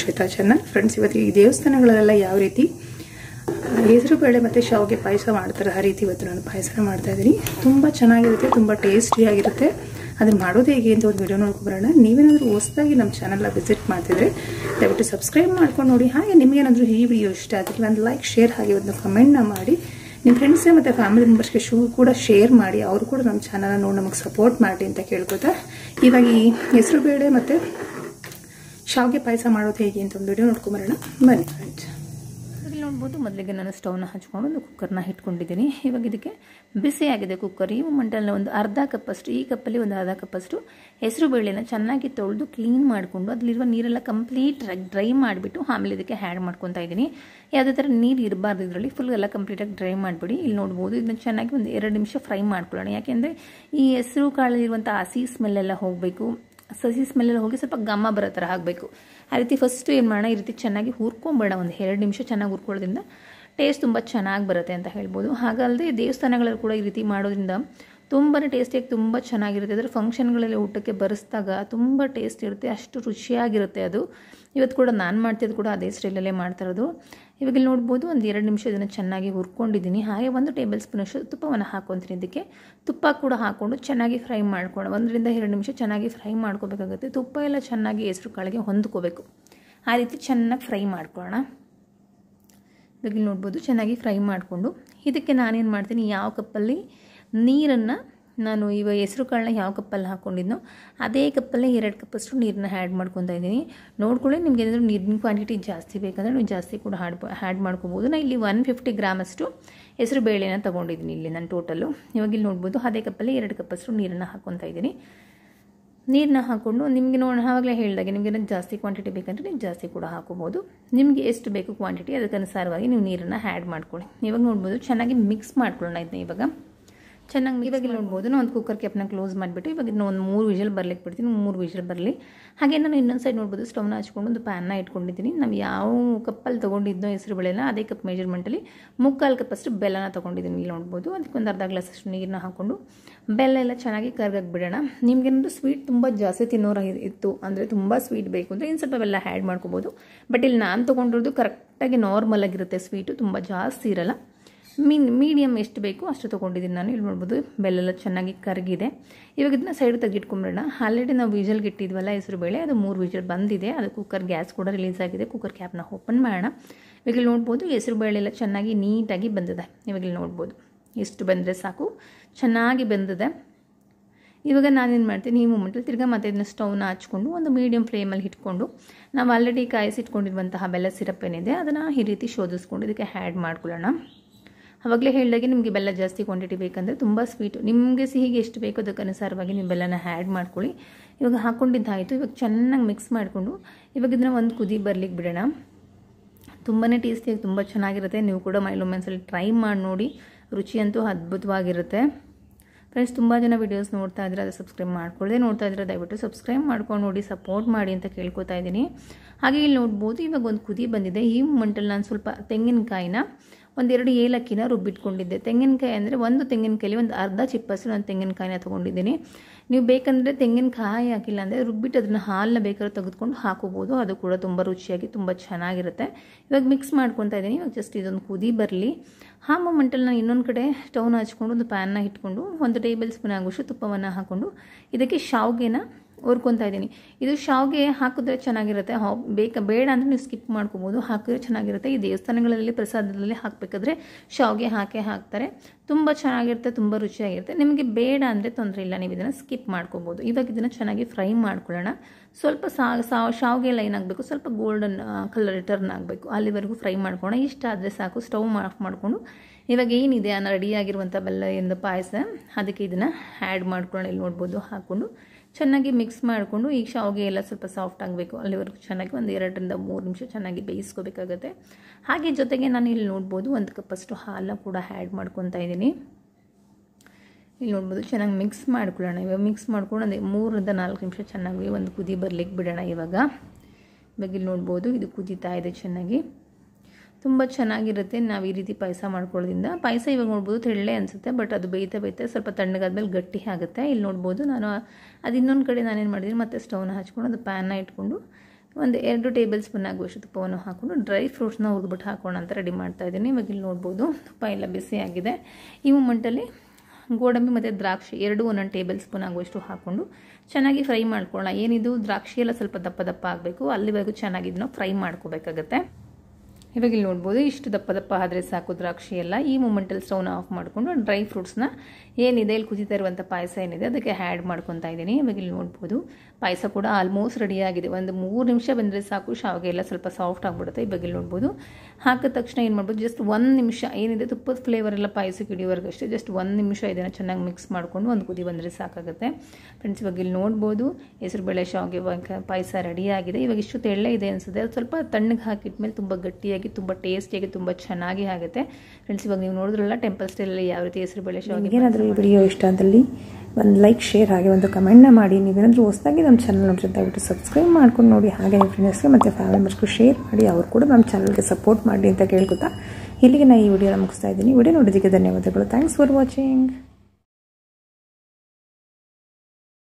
Shweta channel friends ಇವತ್ತು ಈ ದೇವಸ್ಥಾನಗಳಲ್ಲೆಲ್ಲ ಯಾವ ರೀತಿ ಹೆಸರು ಬೇಳೆ ಮತ್ತು ಶಾವಿಗೆ ಪಾಯಸ ಮಾಡ್ತಾರೆ ಆ ರೀತಿ ಇವತ್ತು ನಾನು ಪಾಯಸ ಮಾಡ್ತಾ ಇದ್ದೀನಿ. ತುಂಬ ಚೆನ್ನಾಗಿರುತ್ತೆ, ತುಂಬ ಟೇಸ್ಟಿಯಾಗಿರುತ್ತೆ ಅದನ್ನು ಮಾಡೋದು ಹೇಗೆ ಅಂತ ಒಂದು ವಿಡಿಯೋ ನೋಡ್ಕೊಬರೋಣ ನೀವೇನಾದರೂ ಹೊಸದಾಗಿ ನಮ್ಮ ಚಾನಲ್ನ ವಿಸಿಟ್ ಮಾಡ್ತಿದ್ರೆ ದಯವಿಟ್ಟು ಸಬ್ಸ್ಕ್ರೈಬ್ ಮಾಡ್ಕೊಂಡು ನೋಡಿ. ಹಾಗೆ ನಿಮಗೇನಾದರೂ ಈ ವಿಡಿಯೋ ಇಷ್ಟ ಆದರೆ ಒಂದು ಲೈಕ್ ಶೇರ್ ಹಾಗೆ ಒಂದು ಕಮೆಂಟ್ನ ಮಾಡಿ. ನಿಮ್ಮ ಫ್ರೆಂಡ್ಸೇ ಮತ್ತು ಫ್ಯಾಮಿಲಿ ಮೆಂಬರ್ಸ್ಗೆ ಶೂ ಕೂಡ ಶೇರ್ ಮಾಡಿ. ಅವರು ಕೂಡ ನಮ್ಮ ಚಾನಲ್ನ ನೋಡಿ, ನಮಗೆ ಸಪೋರ್ಟ್ ಮಾಡಿ ಅಂತ ಕೇಳ್ಕೊತಾ. ಇವಾಗ ಈ ಹೆಸರು ಬೇಳೆ ಮತ್ತು ಶಾವಿಗೆ ಪಾಯಸ ಮಾಡೋದು ಹೇಗೆ ಅಂತ ಒಂದು ವಿಡಿಯೋ ನೋಡ್ಕೊಂಬರೋಣ ಬನ್ನಿ ಫ್ರೆಂಡ್ಸ್ ನೋಡ್ಬೋದು. ಮೊದಲಿಗೆ ನಾನು ಸ್ಟವ್ನ ಹಚ್ಕೊಂಡು ಒಂದು ಕುಕ್ಕರ್ನ ಇಟ್ಕೊಂಡಿದ್ದೀನಿ. ಇವಾಗ ಇದಕ್ಕೆ ಬಿಸಿಯಾಗಿದೆ ಕುಕ್ಕರ್. ಈ ಮೊಮೆಂಟಲ್ಲಿ ಒಂದು ಅರ್ಧ ಕಪ್ಪಷ್ಟು ಈ ಕಪ್ಪಲ್ಲಿ ಒಂದು ಅರ್ಧ ಕಪ್ಪಷ್ಟು ಹೆಸರು ಬೇಳೆನ ಚೆನ್ನಾಗಿ ತೊಳೆದು ಕ್ಲೀನ್ ಮಾಡಿಕೊಂಡು ಅದರಲ್ಲಿರುವ ನೀರೆಲ್ಲ ಕಂಪ್ಲೀಟ್ ಡ್ರೈ ಮಾಡಿಬಿಟ್ಟು ಆಮೇಲೆ ಇದಕ್ಕೆ ಹ್ಯಾಡ್ ಮಾಡ್ಕೊತಾ ಇದ್ದೀನಿ. ಯಾವುದೇ ಥರ ನೀರು ಇರಬಾರ್ದು ಇದರಲ್ಲಿ ಫುಲ್ ಎಲ್ಲ ಕಂಪ್ಲೀಟಾಗಿ ಡ್ರೈ ಮಾಡಿಬಿಡಿ. ಇಲ್ಲಿ ನೋಡ್ಬೋದು, ಇದನ್ನ ಚೆನ್ನಾಗಿ ಒಂದು ಎರಡು ನಿಮಿಷ ಫ್ರೈ ಮಾಡ್ಕೊಳ್ಳೋಣ. ಯಾಕೆಂದರೆ ಈ ಹೆಸರು ಕಾಳಲ್ಲಿರುವಂಥ ಹಸಿ ಸ್ಮೆಲ್ಲೆಲ್ಲ ಹೋಗಬೇಕು. ಸಸಿ ಸ್ಮೆಲ್ಲೆಲ್ಲ ಹೋಗಿ ಸ್ವಲ್ಪ ಗಮ್ಮ ಬರೋ ಥರ ಆಗಬೇಕು. ಆ ರೀತಿ ಫಸ್ಟು ಏನು ಮಾಡೋಣ, ಈ ರೀತಿ ಚೆನ್ನಾಗಿ ಹುರ್ಕೊಂಬೇಡ ಒಂದು ಎರಡು ನಿಮಿಷ ಚೆನ್ನಾಗಿ ಹುರ್ಕೊಳ್ಳೋದ್ರಿಂದ ಟೇಸ್ಟ್ ತುಂಬ ಚೆನ್ನಾಗಿ ಬರುತ್ತೆ ಅಂತ ಹೇಳ್ಬೋದು. ಹಾಗಲ್ಲದೆ ದೇವಸ್ಥಾನಗಳಲ್ಲಿ ಕೂಡ ಈ ರೀತಿ ಮಾಡೋದ್ರಿಂದ ತುಂಬಾ ಟೇಸ್ಟಿಯಾಗಿ ತುಂಬ ಚೆನ್ನಾಗಿರುತ್ತೆ. ಅದರ ಫಂಕ್ಷನ್ಗಳಲ್ಲಿ ಊಟಕ್ಕೆ ಬರೆಸಿದಾಗ ತುಂಬ ಟೇಸ್ಟ್ ಇರುತ್ತೆ, ಅಷ್ಟು ರುಚಿಯಾಗಿರುತ್ತೆ ಅದು. ಇವತ್ತು ಕೂಡ ನಾನು ಮಾಡ್ತಿದ್ದು ಕೂಡ ಅದೇ ಸ್ಟೈಲಲ್ಲೇ ಮಾಡ್ತಾ ಇರೋದು. ಇವಾಗ ಇಲ್ಲಿ ನೋಡ್ಬೋದು ಒಂದು ಎರಡು ನಿಮಿಷ ಇದನ್ನು ಚೆನ್ನಾಗಿ ಹುರ್ಕೊಂಡಿದ್ದೀನಿ. ಹಾಗೆ ಒಂದು ಟೇಬಲ್ ಸ್ಪೂನಷ್ಟು ತುಪ್ಪವನ್ನು ಹಾಕೊತೀನಿ ಇದಕ್ಕೆ. ತುಪ್ಪ ಕೂಡ ಹಾಕ್ಕೊಂಡು ಚೆನ್ನಾಗಿ ಫ್ರೈ ಮಾಡ್ಕೊಂಡು ಒಂದರಿಂದ ಎರಡು ನಿಮಿಷ ಚೆನ್ನಾಗಿ ಫ್ರೈ ಮಾಡ್ಕೋಬೇಕಾಗುತ್ತೆ. ತುಪ್ಪ ಎಲ್ಲ ಚೆನ್ನಾಗಿ ಹೆಸರು ಕಾಳಿಗೆ ಹೊಂದ್ಕೋಬೇಕು. ಆ ರೀತಿ ಚೆನ್ನಾಗಿ ಫ್ರೈ ಮಾಡ್ಕೊಳ್ಳೋಣ. ಇವಾಗ ಇಲ್ಲಿ ನೋಡ್ಬೋದು ಚೆನ್ನಾಗಿ ಫ್ರೈ ಮಾಡಿಕೊಂಡು ಇದಕ್ಕೆ ನಾನೇನು ಮಾಡ್ತೀನಿ, ಯಾವ ಕಪ್ಪಲ್ಲಿ ನೀರನ್ನು ನಾನು ಇವ ಹೆಸರು ಕಾಳನ್ನ ಯಾವ ಕಪ್ಪಲ್ಲಿ ಹಾಕ್ಕೊಂಡಿದ್ನೋ ಅದೇ ಕಪ್ಪಲ್ಲೇ ಎರಡು ಕಪ್ಪಷ್ಟು ನೀರನ್ನ ಆ್ಯಡ್ ಮಾಡ್ಕೊತಾ ಇದ್ದೀನಿ. ನೋಡ್ಕೊಳ್ಳಿ ನಿಮ್ಗೆ ಏನಾದರೂ ನೀರಿನ ಕ್ವಾಂಟಿಟಿ ಜಾಸ್ತಿ ಬೇಕಂದರೆ ನೀವು ಜಾಸ್ತಿ ಕೂಡ ಹ್ಯಾಡ್ ಹ್ಯಾಡ್ ಮಾಡ್ಕೋಬೋದು. ನಾನು ಇಲ್ಲಿ ಒನ್ ಫಿಫ್ಟಿ ಗ್ರಾಮಷ್ಟು ಹೆಸರು ಬೇಳೆನ ತೊಗೊಂಡಿದ್ದೀನಿ ಇಲ್ಲಿ ನಾನು ಟೋಟಲ್ಲು ಇವಾಗ ಇಲ್ಲಿ ನೋಡ್ಬೋದು ಅದೇ ಕಪ್ಪಲ್ಲಿ ಎರಡು ಕಪ್ಪಷ್ಟು ನೀರನ್ನು ಹಾಕ್ಕೊತಾ ಇದ್ದೀನಿ. ನೀರನ್ನ ಹಾಕ್ಕೊಂಡು ನಿಮಗೆ ನೋಡಿ ಆವಾಗಲೇ ಹೇಳಿದಾಗೆ ನಿಮಗೆ ಜಾಸ್ತಿ ಕ್ವಾಂಟಿಟಿ ಬೇಕಂದರೆ ನೀವು ಜಾಸ್ತಿ ಕೂಡ ಹಾಕೋಬೋದು. ನಿಮಗೆ ಎಷ್ಟು ಬೇಕು ಕ್ವಾಂಟಿಟಿ ಅದಕ್ಕನುಸಾರವಾಗಿ ನೀವು ನೀರನ್ನು ಆ್ಯಡ್ ಮಾಡ್ಕೊಳ್ಳಿ. ಇವಾಗ ನೋಡ್ಬೋದು ಚೆನ್ನಾಗಿ ಮಿಕ್ಸ್ ಮಾಡ್ಕೊಳ್ಳೋಣ ಇದನ್ನ ಇವಾಗ. ಚೆನ್ನಾಗಿ ಇವಾಗ ಇಲ್ಲಿ ನೋಡ್ಬೋದು ನಾನು ಒಂದು ಕುಕ್ಕರ್ ಕ್ಯಾಪ್ನ ಕ್ಲೋಸ್ ಮಾಡಿಬಿಟ್ಟು ಇವಾಗ ಇನ್ನೂ ಒಂದು ಮೂರು ವಿಷಲ್ ಬರ್ಲಿಕ್ಕೆ ಬಿಡ್ತೀನಿ ಮೂರು ವಿಷಲ್ ಬರಲಿ. ಹಾಗೆ ನಾನು ಇನ್ನೊಂದು ಸೈಡ್ ನೋಡ್ಬೋದು ಸ್ಟವ್ನ ಹಚ್ಕೊಂಡು ಒಂದು ಪ್ಯಾನ್ನ ಇಟ್ಕೊಂಡಿದ್ದೀನಿ. ನಾವು ಯಾವ ಕಪ್ಪಲ್ಲಿ ತೊಗೊಂಡಿದ್ದೋ ಹೆಸರು ಬೆಳೆನ ಅದೇ ಕಪ್ ಮೆಜರ್ಮೆಂಟಲ್ಲಿ ಮುಕ್ಕಾಲು ಕಪ್ಪಷ್ಟು ಬೆಲ್ಲನ ತೊಗೊಂಡಿದ್ದೀನಿ ಇಲ್ಲಿ ನೋಡ್ಬೋದು. ಅದಕ್ಕೆ ಒಂದು ಅರ್ಧ ಗ್ಲಾಸಷ್ಟು ನೀರನ್ನ ಹಾಕ್ಕೊಂಡು ಬೆಲ್ಲ ಎಲ್ಲ ಚೆನ್ನಾಗಿ ಕರ್ಗಾಗಿ ಬಿಡೋಣ. ನಿಮ್ಗೇನಾದ್ರು ಸ್ವೀಟ್ ತುಂಬ ಜಾಸ್ತಿ ತಿನ್ನೋರ ಇತ್ತು ಅಂದರೆ ತುಂಬ ಸ್ವೀಟ್ ಬೇಕು ಅಂದರೆ ಇನ್ನು ಸ್ವಲ್ಪ ಬೆಲ್ಲ ಆ್ಯಡ್ ಮಾಡ್ಕೋಬೋದು. ಬಟ್ ಇಲ್ಲಿ ನಾನು ತೊಗೊಂಡಿರೋದು ಕರೆಕ್ಟಾಗಿ ನಾರ್ಮಲ್ ಆಗಿರುತ್ತೆ ಸ್ವೀಟು ತುಂಬ ಜಾಸ್ತಿ ಇರಲ್ಲ. ಮೀನ್ ಮೀಡಿಯಮ್ ಎಷ್ಟು ಬೇಕು ಅಷ್ಟು ತೊಗೊಂಡಿದ್ದೀನಿ ನಾನು. ಇಲ್ಲಿ ನೋಡ್ಬೋದು ಬೆಲ್ಲೆಲ್ಲ ಚೆನ್ನಾಗಿ ಕರಗಿದೆ. ಇವಾಗ ಇದನ್ನ ಸೈಡ್ ತೆಗಿಟ್ಕೊಂಬಿಡೋಣ ಆಲ್ರೆಡಿ ನಾವು ವಿಜಲ್ಗೆ ಇಟ್ಟಿದ್ವಲ್ಲ ಹೆಸರು ಬೇಳೆ, ಅದು ಮೂರು ವಿಜಲ್ ಬಂದಿದೆ. ಅದು ಕುಕ್ಕರ್ ಗ್ಯಾಸ್ ಕೂಡ ರಿಲೀಸ್ ಆಗಿದೆ. ಕುಕ್ಕರ್ ಕ್ಯಾಪ್ನ ಓಪನ್ ಮಾಡೋಣ. ಇವಾಗ ಇಲ್ಲಿ ನೋಡ್ಬೋದು ಹೆಸರು ಬೇಳೆ ಎಲ್ಲ ಚೆನ್ನಾಗಿ ನೀಟಾಗಿ ಬಂದಿದೆ. ಇವಾಗ ಇಲ್ಲಿ ನೋಡ್ಬೋದು ಎಷ್ಟು ಬಂದರೆ ಸಾಕು. ಚೆನ್ನಾಗಿ ಬಂದಿದೆ. ಇವಾಗ ನಾನೇನು ಮಾಡ್ತೀನಿ, ಈ ಮೂಮೆಂಟಲ್ಲಿ ತಿರ್ಗಾ ಮತ್ತೆ ಇದನ್ನ ಸ್ಟವ್ನ ಹಚ್ಕೊಂಡು ಒಂದು ಮೀಡಿಯಮ್ ಫ್ಲೇಮಲ್ಲಿ ಇಟ್ಕೊಂಡು, ನಾವು ಆಲ್ರೆಡಿ ಕಾಯಿಸಿಟ್ಕೊಂಡಿರುವಂತಹ ಬೆಲ್ಲ ಸಿರಪ್ ಏನಿದೆ, ಅದನ್ನು ಈ ರೀತಿ ಶೋಧಿಸ್ಕೊಂಡು ಇದಕ್ಕೆ ಆ್ಯಡ್ ಮಾಡ್ಕೊಳ್ಳೋಣ. ಆವಾಗಲೇ ಹೇಳಿದಾಗೆ ನಿಮಗೆ ಬೆಲ್ಲ ಜಾಸ್ತಿ ಕ್ವಾಂಟಿಟಿ ಬೇಕಂದರೆ ತುಂಬ ಸ್ವೀಟು ನಿಮಗೆ ಸಿಹಿಗೆ ಎಷ್ಟು ಬೇಕೋ ಅದಕ್ಕೆ ಅನುಸಾರವಾಗಿ ನೀವು ಬೆಲ್ಲನ ಆ್ಯಡ್ ಮಾಡ್ಕೊಳ್ಳಿ. ಇವಾಗ ಹಾಕ್ಕೊಂಡಿದ್ದಾಯಿತು ಇವಾಗ ಚೆನ್ನಾಗಿ ಮಿಕ್ಸ್ ಮಾಡಿಕೊಂಡು ಇವಾಗ ಇದನ್ನ ಒಂದು ಕುದಿ ಬರ್ಲಿಕ್ಕೆ ಬಿಡೋಣ. ತುಂಬಾ ಟೇಸ್ಟಿಯಾಗಿ ತುಂಬ ಚೆನ್ನಾಗಿರುತ್ತೆ. ನೀವು ಕೂಡ ಮೈಲೊಮ್ಮೆನ್ಸಲ್ಲಿ ಟ್ರೈ ಮಾಡಿ ನೋಡಿ. ರುಚಿಯಂತೂ ಅದ್ಭುತವಾಗಿರುತ್ತೆ. ಫ್ರೆಂಡ್ಸ್ ತುಂಬ ಜನ ವೀಡಿಯೋಸ್ ನೋಡ್ತಾ ಇದ್ರೆ ಅದು ಸಬ್ಸ್ಕ್ರೈಬ್ ಮಾಡ್ಕೊಳ್ಳದೆ ನೋಡ್ತಾ ಇದ್ರೆ ದಯವಿಟ್ಟು ಸಬ್ಸ್ಕ್ರೈಬ್ ಮಾಡ್ಕೊಂಡು ನೋಡಿ ಸಪೋರ್ಟ್ ಮಾಡಿ ಅಂತ ಕೇಳ್ಕೊತಾ ಇದ್ದೀನಿ. ಹಾಗೆ ಇಲ್ಲಿ ನೋಡ್ಬೋದು, ಇವಾಗ ಒಂದು ಕುದಿ ಬಂದಿದೆ. ಈ ಮಂಟಲ್ಲಿ ನಾನು ಸ್ವಲ್ಪ ತೆಂಗಿನಕಾಯಿನ ಒಂದೆರಡು ಏಲಕ್ಕಿನ ರುಬ್ಬಿಟ್ಕೊಂಡಿದ್ದೆ. ತೆಂಗಿನಕಾಯಿ ಅಂದರೆ ಒಂದು ತೆಂಗಿನಕಾಯಲ್ಲಿ ಒಂದು ಅರ್ಧ ಚಿಪ್ಪಷ್ಟು ನಾನು ತೆಂಗಿನಕಾಯಿನ ತೊಗೊಂಡಿದ್ದೀನಿ. ನೀವು ಬೇಕಂದರೆ ತೆಂಗಿನಕಾಯಿ ಹಾಕಿಲ್ಲ ಅಂದರೆ ರುಬ್ಬಿಟ್ಟು ಅದನ್ನು ಹಾಲನ್ನ ಬೇಕಾದ್ರೆ ತೆಗೆದುಕೊಂಡು ಹಾಕೋಬೋದು ಅದು ಕೂಡ ತುಂಬ ರುಚಿಯಾಗಿ ತುಂಬ ಚೆನ್ನಾಗಿರುತ್ತೆ. ಇವಾಗ ಮಿಕ್ಸ್ ಮಾಡ್ಕೊತಾ ಇದ್ದೀನಿ. ಇವಾಗ ಜಸ್ಟ್ ಇದೊಂದು ಕುದಿ ಬರಲಿ. ಆ ಮೊಮೆಂಟಲ್ಲಿ ನಾನು ಇನ್ನೊಂದು ಕಡೆ ಸ್ಟೌನ್ ಹಚ್ಕೊಂಡು ಒಂದು ಪ್ಯಾನ್ನ ಇಟ್ಕೊಂಡು ಒಂದು ಟೇಬಲ್ ಸ್ಪೂನ್ ಆಗುವಷ್ಟು ತುಪ್ಪವನ್ನು ಹಾಕ್ಕೊಂಡು ಇದಕ್ಕೆ ಶಾವ್ಗೆನ ಹುರ್ಕೊತಾ ಇದ್ದೀನಿ. ಇದು ಶಾವ್ಗೆ ಹಾಕಿದ್ರೆ ಚೆನ್ನಾಗಿರುತ್ತೆ. ಹಾ, ಬೇಕ, ಬೇಡ ಅಂದರೆ ನೀವು ಸ್ಕಿಪ್ ಮಾಡ್ಕೋಬೋದು. ಹಾಕಿದ್ರೆ ಚೆನ್ನಾಗಿರುತ್ತೆ. ಈ ದೇವಸ್ಥಾನಗಳಲ್ಲಿ, ಪ್ರಸಾದದಲ್ಲಿ ಹಾಕಬೇಕಾದ್ರೆ ಶಾವ್ಗೆ ಹಾಕೇ ಹಾಕ್ತಾರೆ. ತುಂಬ ಚೆನ್ನಾಗಿರುತ್ತೆ, ತುಂಬ ರುಚಿಯಾಗಿರುತ್ತೆ. ನಿಮಗೆ ಬೇಡ ಅಂದರೆ ತೊಂದರೆ ಇಲ್ಲ. ನೀವು ಇದನ್ನು ಸ್ಕಿಪ್ ಮಾಡ್ಕೋಬೋದು. ಇವಾಗ ಇದನ್ನು ಚೆನ್ನಾಗಿ ಫ್ರೈ ಮಾಡ್ಕೊಳ್ಳೋಣ. ಸ್ವಲ್ಪ ಸಾ ಶಾವ್ಗೆ ಲೈನ್ ಆಗಬೇಕು. ಸ್ವಲ್ಪ ಗೋಲ್ಡನ್ ಕಲರ್ ಟರ್ನ್ ಆಗಬೇಕು. ಅಲ್ಲಿವರೆಗೂ ಫ್ರೈ ಮಾಡ್ಕೊಳ್ಳೋಣ. ಇಷ್ಟ ಆದರೆ ಸಾಕು. ಸ್ಟವ್ ಆಫ್ ಮಾಡಿಕೊಂಡು. ಇವಾಗ ಏನಿದೆ? ಅನ್ನ ರೆಡಿಯಾಗಿರುವಂಥ ಬೆಲ್ಲ ಎಂದು ಪಾಯಸ. ಅದಕ್ಕೆ ಇದನ್ನು ಆ್ಯಡ್ ಮಾಡ್ಕೊಳ್ಳೋಣ. ಇಲ್ಲಿ ನೋಡ್ಬೋದು. ಹಾಕ್ಕೊಂಡು. ಚೆನ್ನಾಗಿ ಮಿಕ್ಸ್ ಮಾಡಿಕೊಂಡು ಈಗ ಶಾವಿಗೆ ಎಲ್ಲ ಸ್ವಲ್ಪ ಸಾಫ್ಟ್ ಆಗಬೇಕು. ಅಲ್ಲಿವರೆಗೂ ಚೆನ್ನಾಗಿ ಒಂದು ಎರಡರಿಂದ ಮೂರು ನಿಮಿಷ ಚೆನ್ನಾಗಿ ಬೇಯಿಸ್ಕೋಬೇಕಾಗತ್ತೆ. ಹಾಗೆ ಜೊತೆಗೆ ನಾನು ಇಲ್ಲಿ ನೋಡ್ಬೋದು ಒಂದು ಕಪ್ಪಷ್ಟು ಹಾಲನ್ನ ಕೂಡ ಆ್ಯಡ್ ಮಾಡ್ಕೊತಾ ಇದ್ದೀನಿ. ಇಲ್ಲಿ ನೋಡ್ಬೋದು ಚೆನ್ನಾಗಿ ಮಿಕ್ಸ್ ಮಾಡ್ಕೊಳ್ಳೋಣ. ಇವಾಗ ಮಿಕ್ಸ್ ಮಾಡ್ಕೊಂಡು ಒಂದು ಮೂರರಿಂದ ನಾಲ್ಕು ನಿಮಿಷ ಚೆನ್ನಾಗಿ ಒಂದು ಕುದಿ ಬರ್ಲಿಕ್ಕೆ ಬಿಡೋಣ ಇವಾಗ. ಇವಾಗ ಇಲ್ಲಿ ನೋಡ್ಬೋದು ಇದು ಕುದೀತಾ ಇದೆ ಚೆನ್ನಾಗಿ. ತುಂಬ ಚೆನ್ನಾಗಿರುತ್ತೆ ನಾವು ಈ ರೀತಿ ಪಾಯಸ ಮಾಡ್ಕೊಳ್ಳೋದ್ರಿಂದ. ಪಾಯಸ ಇವಾಗ ನೋಡ್ಬೋದು ತೆಳ್ಳೆ ಅನಿಸುತ್ತೆ ಬಟ್ ಅದು ಬೇಯ್ತಾ ಬೇಯ್ತಾ ಸ್ವಲ್ಪ ತಣ್ಣಗಾದ್ಮೇಲೆ ಗಟ್ಟಿ ಆಗುತ್ತೆ. ಇಲ್ಲಿ ನೋಡ್ಬೋದು ನಾನು ಅದು ಇನ್ನೊಂದು ಕಡೆ ನಾನೇನು ಮಾಡಿದ್ದೀನಿ ಮತ್ತೆ ಸ್ಟವ್ನ ಹಚ್ಕೊಂಡು ಅದು ಪ್ಯಾನ್ನ ಇಟ್ಕೊಂಡು ಒಂದು ಎರಡು ಟೇಬಲ್ ಸ್ಪೂನ್ ಆಗುವಷ್ಟು ತುಪ್ಪವನ್ನು ಹಾಕ್ಕೊಂಡು ಡ್ರೈ ಫ್ರೂಟ್ಸ್ನ ಹುರಿದ್ಬಿಟ್ಟು ಹಾಕೋಣ ಅಂತ ರೆಡಿ ಮಾಡ್ತಾ ಇದ್ದೀನಿ. ಇವಾಗ ಇಲ್ಲಿ ನೋಡ್ಬೋದು ತುಪ್ಪ ಎಲ್ಲ ಬಿಸಿ ಆಗಿದೆ. ಈ ಮೂಮೆಂಟಲ್ಲಿ ಗೋಡಂಬಿ ಮತ್ತು ದ್ರಾಕ್ಷಿ ಎರಡು ಒಂದೊಂದು ಟೇಬಲ್ ಸ್ಪೂನ್ ಆಗುವಷ್ಟು ಹಾಕ್ಕೊಂಡು ಚೆನ್ನಾಗಿ ಫ್ರೈ ಮಾಡ್ಕೊಳ್ಳೋಣ. ಏನಿದು ದ್ರಾಕ್ಷಿ ಎಲ್ಲ ಸ್ವಲ್ಪ ದಪ್ಪ ದಪ್ಪ ಆಗಬೇಕು, ಅಲ್ಲಿವರೆಗೂ ಚೆನ್ನಾಗಿ ಫ್ರೈ ಮಾಡ್ಕೋಬೇಕಾಗತ್ತೆ. ಇವಾಗ ಇಲ್ಲಿ ನೋಡ್ಬೋದು ಇಷ್ಟು ದಪ್ಪ ದಪ್ಪ ಆದರೆ ಸಾಕು ದ್ರಾಕ್ಷಿ ಎಲ್ಲ. ಈ ಮೂಮೆಂಟಲ್ಲಿ ಸ್ಟೌನ್ ಆಫ್ ಮಾಡಿಕೊಂಡು ಡ್ರೈ ಫ್ರೂಟ್ಸ್ನ ಏನಿದೆ, ಇಲ್ಲಿ ಕುದಿತಾ ಇರುವಂಥ ಪಾಯಸ ಏನಿದೆ, ಅದಕ್ಕೆ ಹ್ಯಾಡ್ ಮಾಡ್ಕೊತಾ ಇದ್ದೀನಿ. ಇವಾಗ ಇಲ್ಲಿ ನೋಡ್ಬೋದು ಪಾಯಸ ಕೂಡ ಆಲ್ಮೋಸ್ಟ್ ರೆಡಿಯಾಗಿದೆ ಒಂದು ಮೂರು ನಿಮಿಷ ಬಂದರೆ ಸಾಕು, ಶಾವಿಗೆ ಎಲ್ಲ ಸ್ವಲ್ಪ ಸಾಫ್ಟ್ ಆಗಿಬಿಡುತ್ತೆ. ಇವಾಗ ಇಲ್ಲಿ ನೋಡ್ಬೋದು ಹಾಕಿದ ತಕ್ಷಣ ಏನು ಮಾಡ್ಬೋದು ಜಸ್ಟ್ ಒಂದು ನಿಮಿಷ, ಏನಿದೆ, ತುಪ್ಪದ ಫ್ಲೇವರ್ ಎಲ್ಲ ಪಾಯಸಕ್ಕೆ ಹಿಡಿಯೋವರೆಗೆ ಅಷ್ಟೇ ಜಸ್ಟ್ ಒಂದು ನಿಮಿಷ ಇದನ್ನು ಚೆನ್ನಾಗಿ ಮಿಕ್ಸ್ ಮಾಡಿಕೊಂಡು ಒಂದು ಕುದಿ ಬಂದರೆ ಸಾಕಾಗುತ್ತೆ. ಫ್ರೆಂಡ್ಸ್ ಇವಾಗ ಇಲ್ಲಿ ನೋಡ್ಬೋದು ಹೆಸರುಬೇಳೆ ಶಾವಿಗೆ ಪಾಯಸ ರೆಡಿಯಾಗಿದೆ ಇವಾಗ ಇಷ್ಟು ತೆಳ್ಳೆ ಇದೆ ಅನಿಸುತ್ತೆ. ಅದು ಸ್ವಲ್ಪ ತಣ್ಣಗೆ ಹಾಕಿಟ್ಮೇಲೆ ತುಂಬ ಗಟ್ಟಿಯಾಗಿ ತುಂಬ ಟೇಸ್ಟಿಯಾಗಿ ತುಂಬ ಚೆನ್ನಾಗಿ ಆಗುತ್ತೆ. ಫ್ರೆಂಡ್ಸ್ ಇವಾಗ ನೀವು ನೋಡಿದ್ರಲ್ಲ ಟೆಂಪಲ್ ಸ್ಟೈಲಲ್ಲಿ ಯಾವ ರೀತಿ ಹೆಸರುಬೇಳೆ ಶಾವಿಗೆ ಏನಾದರೂ ಈ ವಿಡಿಯೋ ಇಷ್ಟ ಆದಲ್ಲಿ ಒಂದು ಲೈಕ್ ಶೇರ್ ಹಾಗೆ ಒಂದು ಕಮೆಂಟ್ನ ಮಾಡಿ. ನೀವೇನಾದರೂ ಹೊಸದಾಗಿ ನಮ್ಮ ಚಾನಲ್ ನೋಡ್ರಿ ದಯವಿಟ್ಟು ಸಬ್ಸ್ಕ್ರೈಬ್ ಮಾಡ್ಕೊಂಡು ನೋಡಿ. ಹಾಗೆ ನಿಮ್ಮ ಫ್ರೆಂಡ್ಸ್ಗೆ ಮತ್ತು ಫ್ಯಾಮಿಲಿ ಮೆಂಬರ್ಸ್ಗೂ ಶೇರ್ ಮಾಡಿ. ಅವರು ಕೂಡ ನಮ್ಮ ಚಾನಲ್ಗೆ ಸಪೋರ್ಟ್ ಮಾಡಿ ಅಂತ ಕೇಳ್ಕೊತಾ ಇಲ್ಲಿಗೆ ನಾನು ಈ ವಿಡಿಯೋನ ಮುಗಿಸ್ತಾ ಇದ್ದೀನಿ. ವಿಡಿಯೋ ನೋಡೋದಕ್ಕೆ ಧನ್ಯವಾದಗಳು. Thanks for watching